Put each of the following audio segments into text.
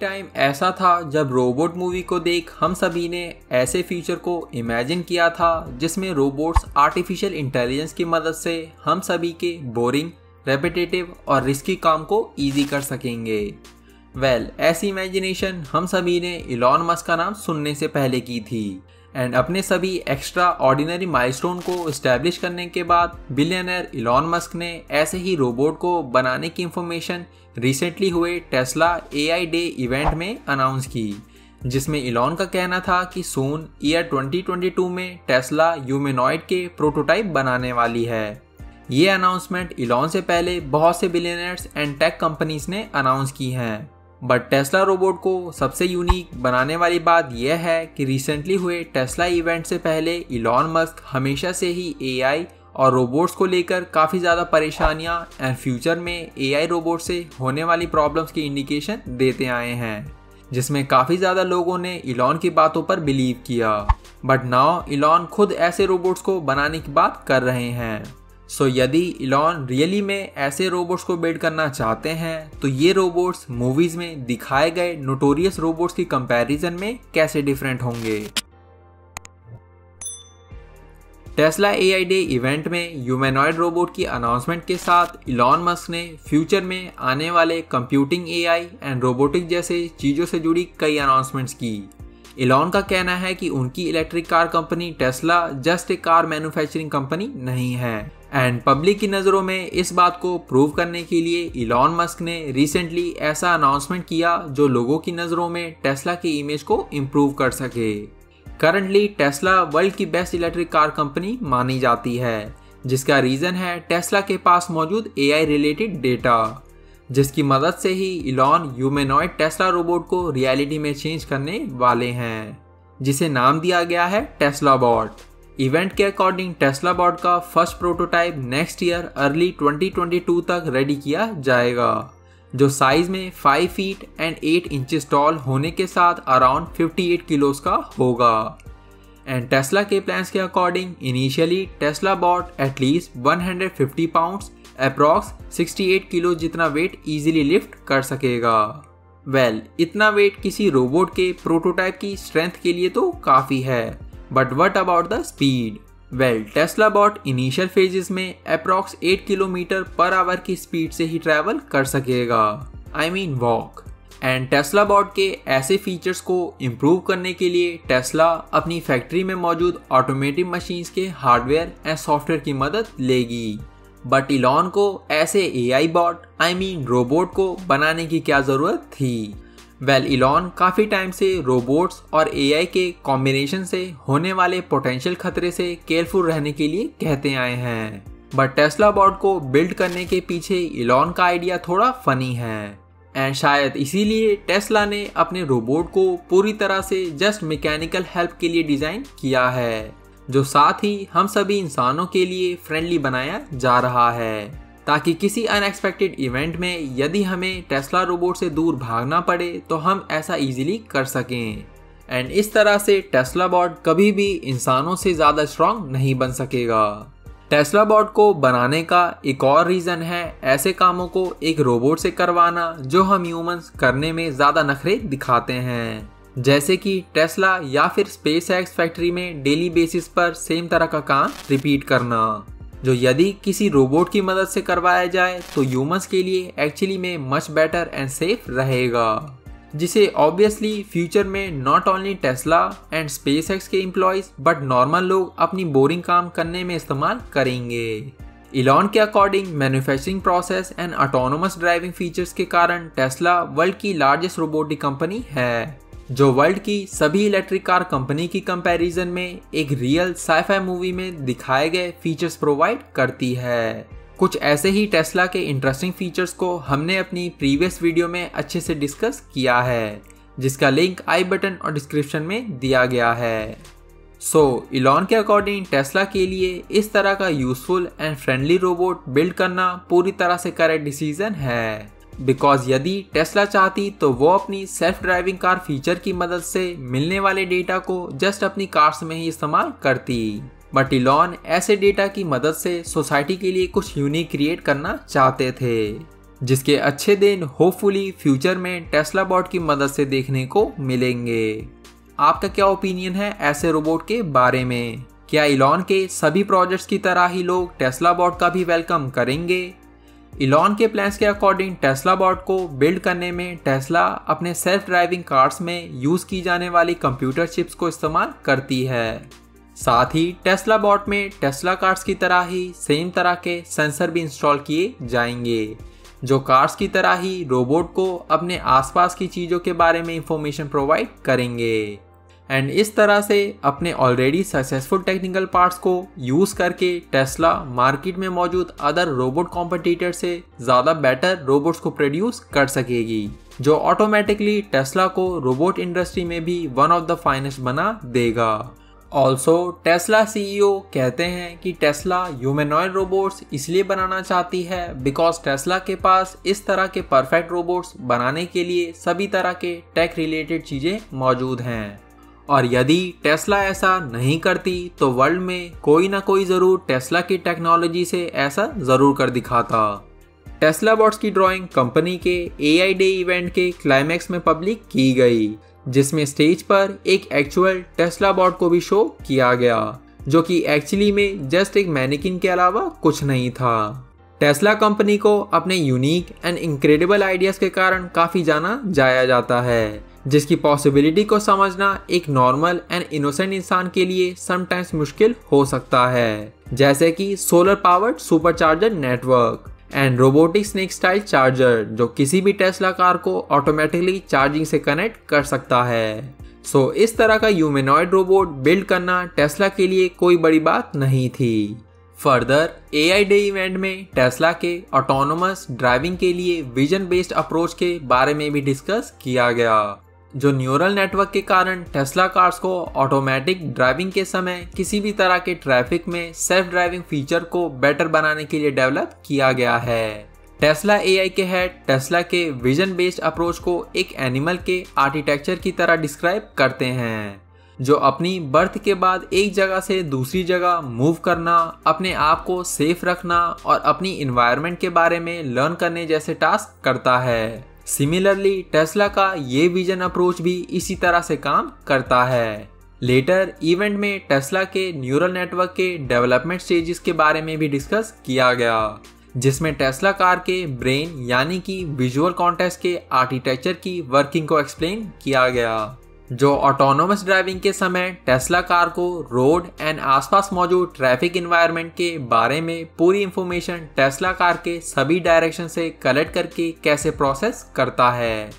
Time ऐसा था जब रोबोट मूवी को देख हम सभी ने ऐसे फ्यूचर को इमेजिन किया था जिसमें रोबोट्स आर्टिफिशियल इंटेलिजेंस की मदद से हम सभी के बोरिंग रेपिटेटिव और रिस्की काम को ईजी कर सकेंगे। वेल well, ऐसी इमेजिनेशन हम सभी ने इलॉन मस्क का नाम सुनने से पहले की थी। एंड अपने सभी एक्स्ट्रा ऑर्डिनरी माइलस्टोन को इस्टेब्लिश करने के बाद बिलियनर इलॉन मस्क ने ऐसे ही रोबोट को बनाने की इंफॉर्मेशन रिसेंटली हुए टेस्ला एआई डे इवेंट में अनाउंस की, जिसमें इलॉन का कहना था कि सोन ईयर 2022 में टेस्ला यूमेनॉइड के प्रोटोटाइप बनाने वाली है। ये अनाउंसमेंट इलॉन से पहले बहुत से बिलियनर्स एंड टेक कंपनीज़ ने अनाउंस की हैं। बट टेस्ला रोबोट को सबसे यूनिक बनाने वाली बात यह है कि रिसेंटली हुए टेस्ला इवेंट से पहले इलॉन मस्क हमेशा से ही एआई और रोबोट्स को लेकर काफ़ी ज़्यादा परेशानियाँ एंड फ्यूचर में एआई रोबोट से होने वाली प्रॉब्लम्स की इंडिकेशन देते आए हैं, जिसमें काफ़ी ज़्यादा लोगों ने इलॉन की बातों पर बिलीव किया। बट नाउ इलॉन खुद ऐसे रोबोट्स को बनाने की बात कर रहे हैं। सो so, यदि इलॉन रियली में ऐसे रोबोट्स को बिल्ड करना चाहते हैं तो ये रोबोट्स मूवीज़ में दिखाए गए नोटोरियस रोबोट्स की कंपैरिजन में कैसे डिफरेंट होंगे? टेस्ला एआई डे इवेंट में ह्यूमैनॉइड रोबोट की अनाउंसमेंट के साथ इलॉन मस्क ने फ्यूचर में आने वाले कंप्यूटिंग एआई एंड रोबोटिक जैसे चीज़ों से जुड़ी कई अनाउंसमेंट्स की। इलॉन का कहना है कि उनकी electric car company Tesla just a car manufacturing company नहीं है। एंड पब्लिक की नज़रों में इस बात को प्रूव करने के लिए इलॉन मस्क ने रिसेंटली ऐसा अनाउंसमेंट किया जो लोगों की नज़रों में टेस्ला की इमेज को इम्प्रूव कर सके। करंटली टेस्ला वर्ल्ड की बेस्ट इलेक्ट्रिक कार कंपनी मानी जाती है, जिसका रीज़न है टेस्ला के पास मौजूद एआई रिलेटेड डेटा जिसकी मदद से ही इलॉन ह्यूमेनॉइड टेस्ला रोबोट को रियलिटी में चेंज करने वाले हैं, जिसे नाम दिया गया है टेस्ला बॉट इवेंट के अकॉर्डिंग टेस्ला बॉट का first prototype next year early 2022 तक रेडी किया जाएगा जो साइज़ में 5 फीट एंड 8 इंचेस टॉल होने के साथ अराउंड 58 किलोस का होगा। एंड टेस्ला के प्लान्स के according initially Tesla bot at least 150 pounds approx 68 kilo जितना वेट इजीली लिफ्ट कर सकेगा। वेल well, इतना वेट किसी रोबोट के प्रोटोटाइप की स्ट्रेंथ के लिए तो काफ़ी है। But what about the speed well Tesla bot initial phases में अप्रॉक्स 8 किलोमीटर पर आवर की स्पीड से ही ट्रैवल कर सकेगा. I mean walk and Tesla bot के ऐसे फीचर्स को इम्प्रूव करने के लिए टेस्ला अपनी फैक्ट्री में मौजूद ऑटोमेटिव मशीन्स के हार्डवेयर एंड सॉफ्टवेयर की मदद लेगी. बट इलॉन को ऐसे A I bot I mean robot को बनाने की क्या ज़रूरत थी? वेल इलॉन काफ़ी टाइम से रोबोट्स और एआई के कॉम्बिनेशन से होने वाले पोटेंशियल खतरे से केयरफुल रहने के लिए कहते आए हैं। बट टेस्ला बॉट को बिल्ड करने के पीछे इलॉन का आइडिया थोड़ा फनी है। एंड शायद इसीलिए टेस्ला ने अपने रोबोट को पूरी तरह से जस्ट मैकेनिकल हेल्प के लिए डिज़ाइन किया है, जो साथ ही हम सभी इंसानों के लिए फ्रेंडली बनाया जा रहा है। ताकि किसी अनएक्सपेक्टेड इवेंट में यदि हमें टेस्ला रोबोट से दूर भागना पड़े तो हम ऐसा इजीली कर सकें। एंड इस तरह से टेस्ला बॉट कभी भी इंसानों से ज़्यादा स्ट्रांग नहीं बन सकेगा। टेस्ला बॉट को बनाने का एक और रीज़न है ऐसे कामों को एक रोबोट से करवाना, जो हम ह्यूमंस करने में ज़्यादा नखरे दिखाते हैं। जैसे कि टेस्ला या फिर स्पेस एक्स फैक्ट्री में डेली बेसिस पर सेम तरह का काम रिपीट करना। जो यदि किसी रोबोट की मदद से करवाया जाए तो ह्यूमंस के लिए एक्चुअली में मच बेटर एंड सेफ़ रहेगा। जिसे ऑब्वियसली फ्यूचर में not only Tesla and Space के एम्प्लॉयज़ बट नॉर्मल लोग अपनी बोरिंग काम करने में इस्तेमाल करेंगे। इलॉन के according manufacturing process and autonomous driving features के कारण टेस्ला वर्ल्ड की लार्जेस्ट रोबोटिक कंपनी है। जो वर्ल्ड की सभी इलेक्ट्रिक कार कंपनी की कंपैरिजन में एक रियल साइफाई मूवी में दिखाए गए फीचर्स प्रोवाइड करती है। कुछ ऐसे ही टेस्ला के इंटरेस्टिंग फीचर्स को हमने अपनी प्रीवियस वीडियो में अच्छे से डिस्कस किया है जिसका लिंक आई बटन और डिस्क्रिप्शन में दिया गया है। सो so, इलॉन के अकॉर्डिंग टेस्ला के लिए इस तरह का useful and friendly robot build करना पूरी तरह से करेक्ट डिसीज़न है। बिकॉज़ यदि टेस्ला चाहती तो वो अपनी सेल्फ ड्राइविंग कार फीचर की मदद से मिलने वाले डेटा को जस्ट अपनी कार्स में ही इस्तेमाल करती। बट इलॉन ऐसे डेटा की मदद से सोसाइटी के लिए कुछ यूनिक क्रिएट करना चाहते थे, जिसके अच्छे दिन होपफुली फ्यूचर में टेस्ला बॉट की मदद से देखने को मिलेंगे। आपका क्या ओपिनियन है ऐसे रोबोट के बारे में? क्या इलॉन के सभी प्रोजेक्ट्स की तरह ही लोग टेस्ला बॉट का भी वेलकम करेंगे? इलॉन के प्लान्स के अकॉर्डिंग टेस्ला बॉट को बिल्ड करने में टेस्ला अपने सेल्फ ड्राइविंग कार्स में यूज़ की जाने वाली कंप्यूटर चिप्स को इस्तेमाल करती है। साथ ही टेस्ला बॉट में टेस्ला कार्स की तरह ही सेम तरह के सेंसर भी इंस्टॉल किए जाएँगे, जो कार्स की तरह ही रोबोट को अपने आसपास की चीज़ों के बारे में इंफॉर्मेशन प्रोवाइड करेंगे। एंड इस तरह से अपने ऑलरेडी सक्सेसफुल टेक्निकल पार्ट्स को यूज़ करके टेस्ला मार्केट में मौजूद अदर रोबोट कॉम्पिटिटर से ज़्यादा बेटर रोबोट्स को प्रोड्यूस कर सकेगी, जो ऑटोमेटिकली टेस्ला को रोबोट इंडस्ट्री में भी वन ऑफ़ द फाइनेस्ट बना देगा। ऑल्सो टेस्ला सीईओ कहते हैं कि टेस्ला ह्यूमेनॉइड रोबोट्स इसलिए बनाना चाहती है बिकॉज़ टेस्ला के पास इस तरह के परफेक्ट रोबोट्स बनाने के लिए सभी तरह के टेक रिलेटेड चीज़ें मौजूद हैं। और यदि टेस्ला ऐसा नहीं करती तो वर्ल्ड में कोई ना कोई ज़रूर टेस्ला की टेक्नोलॉजी से ऐसा ज़रूर कर दिखाता। टेस्ला बॉट्स की ड्राइंग कंपनी के ए डे इवेंट के क्लाइमैक्स में पब्लिक की गई, जिसमें स्टेज पर एक एक्चुअल टेस्ला बॉट को भी शो किया गया, जो कि एक्चुअली में जस्ट एक मैनिकिन के अलावा कुछ नहीं था। टेस्ला कंपनी को अपने यूनिक एंड इनक्रेडिबल आइडियाज़ के कारण काफ़ी जाना जाया जाता है। जिसकी पॉसिबिलिटी को समझना एक नॉर्मल एंड इनोसेंट इंसान के लिए समटाइम्स मुश्किल हो सकता है। जैसे कि solar powered super charger network and robotic snake style charger जो किसी भी टेस्ला कार को ऑटोमेटिकली चार्जिंग से कनेक्ट कर सकता है। सो so, इस तरह का ह्यूमेनॉइड रोबोट बिल्ड करना टेस्ला के लिए कोई बड़ी बात नहीं थी। Further A I day event में टेस्ला के ऑटोनोमस ड्राइविंग के लिए विजन बेस्ड अप्रोच के बारे में भी डिस्कस किया गया। जो न्यूरल नेटवर्क के कारण टेस्ला कार्स को ऑटोमेटिक ड्राइविंग के समय किसी भी तरह के ट्रैफ़िक में सेल्फ ड्राइविंग फीचर को बेटर बनाने के लिए डेवलप किया गया है। टेस्ला एआई के हेड टेस्ला के विजन बेस्ड अप्रोच को एक एनिमल के आर्किटेक्चर की तरह डिस्क्राइब करते हैं, जो अपनी बर्थ के बाद एक जगह से दूसरी जगह मूव करना, अपने आप को सेफ़ रखना और अपनी इन्वायरमेंट के बारे में लर्न करने जैसे टास्क करता है। सिमिलरली टेस्ला का ये विजन अप्रोच भी इसी तरह से काम करता है। लेटर इवेंट में टेस्ला के न्यूरल नेटवर्क के डेवलपमेंट स्टेजेस के बारे में भी डिस्कस किया गया, जिसमें टेस्ला कार के ब्रेन यानी कि विजुअल कॉन्टेस्ट के आर्किटेक्चर की वर्किंग को एक्सप्लेन किया गया। जो ऑटोनोमस ड्राइविंग के समय टेस्ला कार को रोड एंड आसपास मौजूद ट्रैफ़िक इन्वायरमेंट के बारे में पूरी इंफॉर्मेशन टेस्ला कार के सभी डायरेक्शन से कलेक्ट करके कैसे प्रोसेस करता है।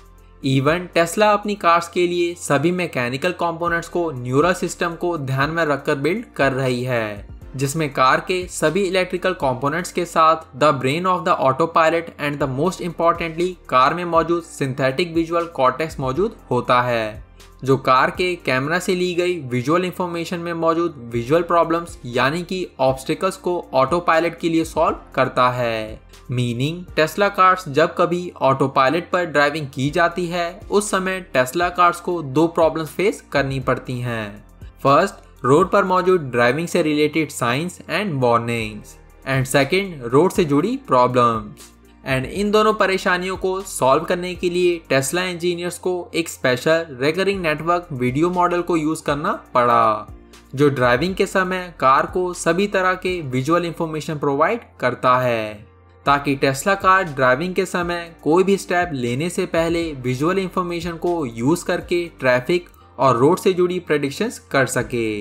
इवन टेस्ला अपनी कार्स के लिए सभी मैकेनिकल कंपोनेंट्स को न्यूरल सिस्टम को ध्यान में रखकर बिल्ड कर रही है, जिसमें कार के सभी इलेक्ट्रिकल कंपोनेंट्स के साथ the brain of the autopilot and the most importantly car में मौजूद सिंथेटिक विजुअल कॉर्टेक्स मौजूद होता है। जो कार के कैमरा से ली गई विजुअल इंफॉर्मेशन में मौजूद विजुअल प्रॉब्लम्स यानी कि ऑब्स्टिकल्स को ऑटो पायलट के लिए सॉल्व करता है। मीनिंग टेस्ला कार्स जब कभी ऑटो पायलट पर ड्राइविंग की जाती है, उस समय टेस्ला कार्स को दो प्रॉब्लम्स फेस करनी पड़ती हैं। फ़र्स्ट रोड पर मौजूद ड्राइविंग से related science and warnings and second road से जुड़ी प्रॉब्लम्स एंड इन दोनों परेशानियों को सॉल्व करने के लिए टेस्ला इंजीनियर्स को एक special recurring network video model को यूज़ करना पड़ा, जो ड्राइविंग के समय कार को सभी तरह के विजुअल इंफॉर्मेशन प्रोवाइड करता है। ताकि टेस्ला कार ड्राइविंग के समय कोई भी स्टेप लेने से पहले विजुअल इंफॉर्मेशन को यूज़ करके ट्रैफ़िक और रोड से जुड़ी प्रडिक्शंस कर सके।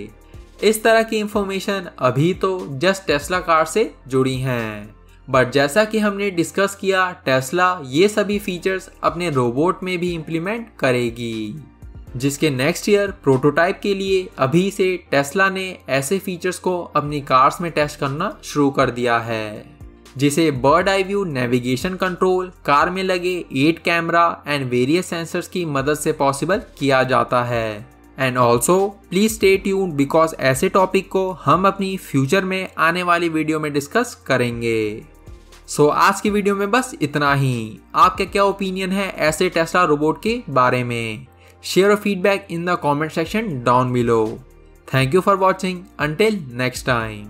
इस तरह की इंफॉर्मेशन अभी तो जस्ट टेस्ला कार से जुड़ी हैं। बट जैसा कि हमने डिस्कस किया टेस्ला ये सभी फीचर्स अपने रोबोट में भी इम्प्लीमेंट करेगी। जिसके नेक्स्ट ईयर प्रोटोटाइप के लिए अभी से टेस्ला ने ऐसे फीचर्स को अपनी कार्स में टेस्ट करना शुरू कर दिया है। जिसे bird eye view navigation control car में लगे eight camera and various sensors की मदद से पॉसिबल किया जाता है। And also please stay tune because ऐसे टॉपिक को हम अपनी फ्यूचर में आने वाली वीडियो में डिस्कस करेंगे। सो so, आज की वीडियो में बस इतना ही। आपका क्या ओपिनियन है ऐसे टेस्ला रोबोट के बारे में? शेयर और feedback in the comment section down below thank you for watching until next time